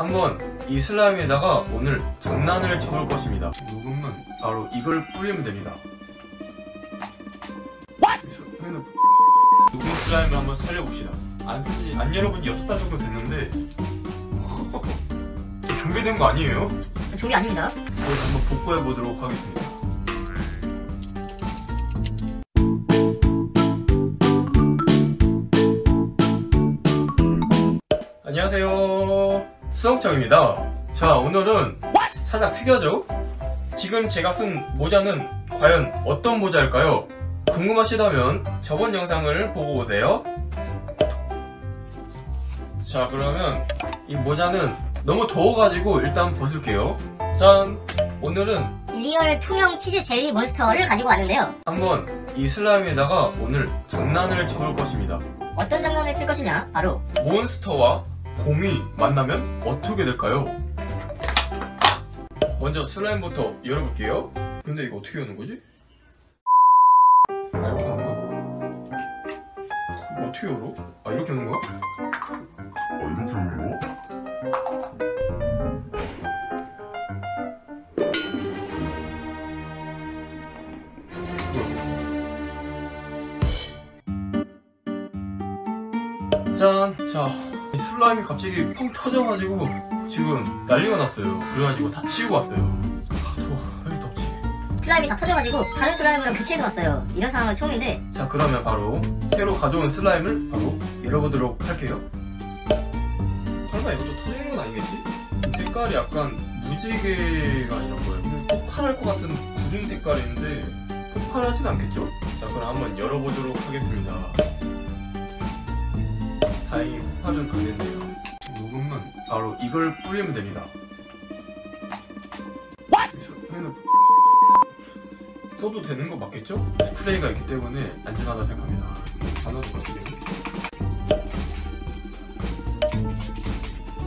한번 이 슬라임에다가 오늘 장난을 쳐볼 것입니다. 녹음은 바로 이걸 뿌리면 됩니다. 녹음 슬라임을 한번 살려봅시다. 안 쓰지, 안 열어본 지 6달 정도 됐는데 준비된 거 아니에요? 종이 아닙니다. 그래서 한번 복구해 보도록 하겠습니다. 안녕하세요. 수성창입니다. 자, 오늘은 살짝 특이하죠? 지금 제가 쓴 모자는 과연 어떤 모자일까요? 궁금하시다면 저번 영상을 보고 오세요. 자, 그러면 이 모자는 너무 더워가지고 일단 벗을게요. 짠! 오늘은 리얼 투명 치즈 젤리 몬스터를 가지고 왔는데요. 한번 이 슬라임에다가 오늘 장난을 쳐볼 것입니다. 어떤 장난을 칠 것이냐? 바로 몬스터와 곰이 만나면 어떻게 될까요? 먼저 슬라임부터 열어볼게요. 근데 이거 어떻게 여는 거지? 아, 이렇게 하는 거야? 이거 어떻게 열어? 아, 이렇게 하는 거야? 아, 이렇게 하는 거? 짠! 자, 이 슬라임이 갑자기 펑 터져가지고 지금 난리가 났어요. 그래가지고 다 치우고 왔어요. 아, 더워. 왜 이렇게 덥지? 슬라임이 다 터져가지고 다른 슬라임으로 교체해서 왔어요. 이런 상황은 처음인데 자, 그러면 바로 새로 가져온 슬라임을 바로 열어보도록 할게요. 설마 이것도 터지는 건 아니겠지? 이 색깔이 약간 무지개가 아니라 뭐예요? 그냥 폭발할 것 같은 구름 색깔인데 폭발하진 않겠죠? 자, 그럼 한번 열어보도록 하겠습니다. 다행히 안 됐네요. 녹음은 바로 이걸 뿌리면 됩니다. 써도 되는 거 맞겠죠? 스프레이가 있기 때문에 안전하다 생각합니다. 하나도 같은데.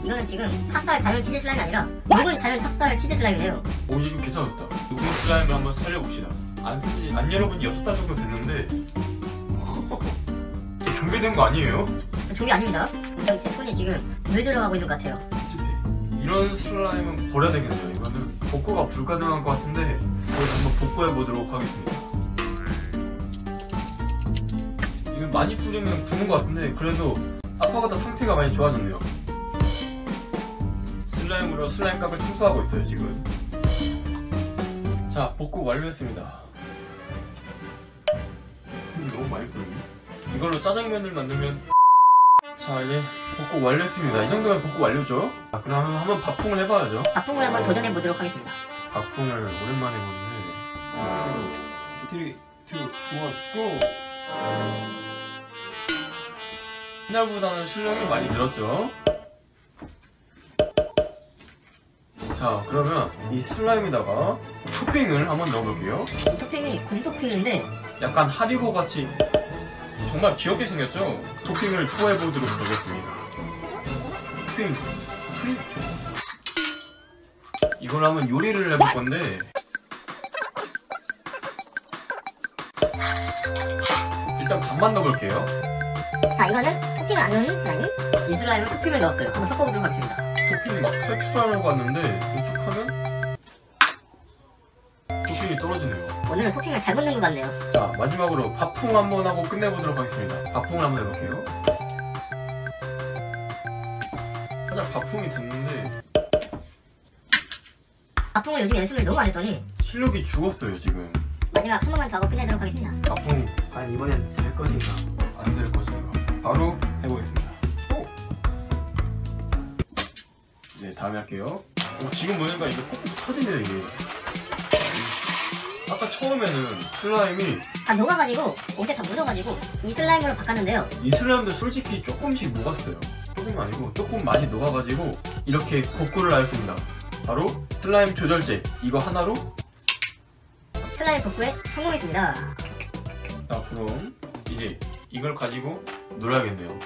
이거는 지금 찹쌀 자연 치즈 슬라임이 아니라 녹은 자연 찹쌀 치즈 슬라임이에요. 오, 이제 좀 괜찮았다. 녹음 슬라임을 한번 살려봅시다. 안 쓰지, 안지 6달 정도 됐는데. 준비된 거 아니에요? 종이 아닙니다. 제 손이 지금 물 들어가고 있는 것 같아요. 이런 슬라임은 버려야 되겠네요. 이거는 복구가 불가능한 것 같은데, 그래서 한번 복구해 보도록 하겠습니다. 이건 많이 뿌리면 굳는 것 같은데, 그래도 아까보다 상태가 많이 좋아졌네요. 슬라임으로 슬라임 값을 청소하고 있어요, 지금. 자, 복구 완료했습니다. 음, 너무 많이 뿌렸네. 이걸로 짜장면을 만들면 자 이제 복구 완료했습니다. 이 정도면 복구 완료죠? 자 그러면 한번 밥풍을 해봐야죠. 밥풍을 한번 도전해 보도록 하겠습니다. 밥풍을 오랜만에 보는데 3, 2, 1, GO! 옛날보다는 실력이 많이 늘었죠? 자 그러면 이 슬라임에다가 토핑을 한번 넣어볼게요. 이 토핑이 곰 토핑인데 약간 하리보 같이 정말 귀엽게 생겼죠? 토핑을 투하해 보도록 하겠습니다. 토핑, 프리. 이걸 한번 요리를 해볼 건데 일단 반만 넣어볼게요. 자 이거는 토핑을 안 넣은 슬라임. 이 슬라임을 토핑을 넣었어요. 한번 섞어보도록 하겠습니다. 토핑 막 탈출하려고 하는데 우측하면 토핑이 떨어지네요. 오늘은 토핑을 잘못 넣은 것 같네요. 자 마지막으로 밥풍 한번 하고 끝내보도록 하겠습니다. 밥풍을 한번 해볼게요. 살짝 밥풍이 됐는데 밥풍을 요즘 연습을 너무 안 했더니 실력이 죽었어요 지금. 마지막 한 번만 더 하고 끝내도록 하겠습니다. 밥풍 과연 이번엔 될 것인가 안 될 것인가 바로 해보겠습니다. 오! 네 다음에 할게요. 오, 지금 보니까 이게 콕콕 터지네요 이게. 아까 처음에는 슬라임이 다 녹아가지고 옷에 다 묻어가지고 이 슬라임으로 바꿨는데요. 이 슬라임도 솔직히 조금씩 녹았어요. 조금 아니고 조금 많이 녹아가지고 이렇게 복구를 하였습니다. 바로 슬라임 조절제 이거 하나로 슬라임 복구에 성공했습니다. 자 그럼 이제 이걸 가지고 놀아야겠네요.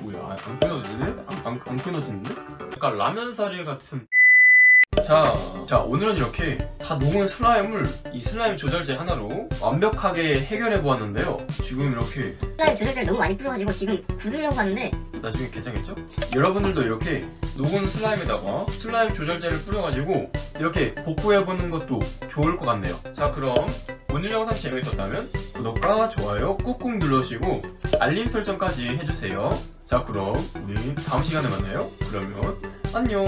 뭐야 안, 안 끊어지네? 안, 안, 안 끊어지는데? 약간 라면 사리 같은 자, 자 오늘은 이렇게 다 녹은 슬라임을 이 슬라임 조절제 하나로 완벽하게 해결해 보았는데요. 지금 이렇게 슬라임 조절제를 너무 많이 뿌려가지고 지금 굳으려고 하는데 나중에 괜찮겠죠? 여러분들도 이렇게 녹은 슬라임에다가 슬라임 조절제를 뿌려가지고 이렇게 복구해보는 것도 좋을 것 같네요. 자 그럼 오늘 영상 재밌었다면 구독과 좋아요 꾹꾹 눌러주시고 알림 설정까지 해주세요. 자 그럼 우리 다음 시간에 만나요. 그러면 안녕